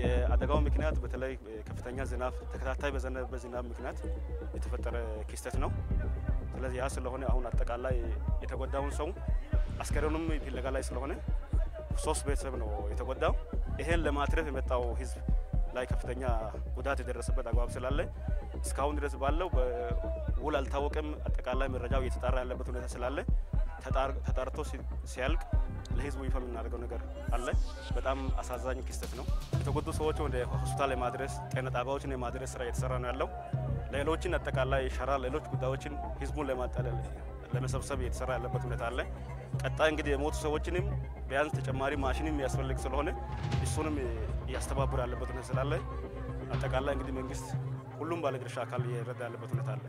የአደጋው ምክንያት በተለይ ከፍተኛ ዝናብ ተከታታይ በዘነበ ዝናብ ምክንያት የተፈጠረ ክስተት ነው። ስለዚህ ያ ስለሆነ አሁን አጠቃላይ የተጎዳውን ሰው አስከሬኑም ፍለጋ ላይ ስለሆነ ሶስት ቤተሰብ ነው የተጎዳው። ይሄን ለማትረፍ የመጣው ህዝብ ላይ ከፍተኛ ጉዳት የደረሰበት አግባብ ስላለ እስካሁን ድረስ ባለው በውል አልታወቀም። አጠቃላይ መረጃው እየተጣራ ያለበት ሁኔታ ስላለ ተጣርቶ ሲያልቅ ለህዝቡ ይፋ የምናደርገው ነገር አለ። በጣም አሳዛኝ ክስተት ነው። የተጎዱ ሰዎች ወደ ሆስፒታል የማድረስ ጤና ጣቢያዎችን የማድረስ ስራ እየተሰራ ነው ያለው። ሌሎችን አጠቃላይ ሸራ፣ ሌሎች ጉዳዮችን ህዝቡን ለማጠለል ለመሰብሰብ እየተሰራ ያለበት ሁኔታ አለ። ቀጣይ እንግዲህ የሞቱ ሰዎችንም ቢያንስ ተጨማሪ ማሽንም የሚያስፈልግ ስለሆነ እሱንም እያስተባበረ ያለበት ሁኔታ ስላለ አጠቃላይ እንግዲህ መንግስት ሁሉም ባለድርሻ አካል እየረዳ ያለበት ሁኔታ አለ።